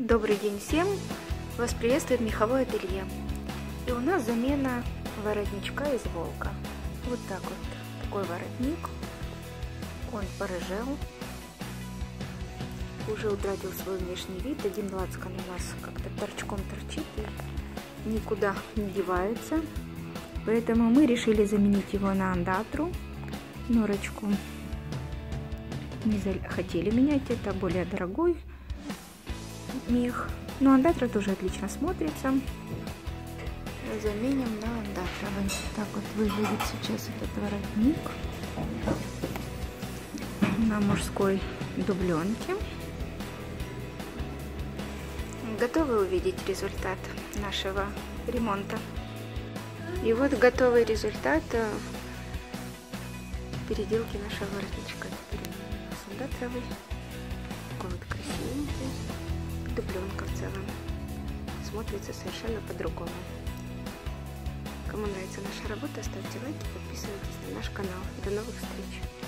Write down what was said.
Добрый день всем! Вас приветствует меховое ателье. И у нас замена воротничка из волка. Вот так вот. Такой воротник. Он порыжел. Уже утратил свой внешний вид. Один лацкан у нас как-то торчком торчит и никуда не девается. Поэтому мы решили заменить его на андатру. Норочку не хотели менять. Это более дорогой мех. Но андатра тоже отлично смотрится. Заменим на андатровый. Так вот выглядит сейчас этот воротник на мужской дубленке. Готовы увидеть результат нашего ремонта. И вот готовый результат э, переделки нашего воротничка. Сандатровый. Такой вот красивенький дубленка в целом. Смотрится совершенно по-другому. Кому нравится наша работа, ставьте лайки, подписывайтесь на наш канал. До новых встреч!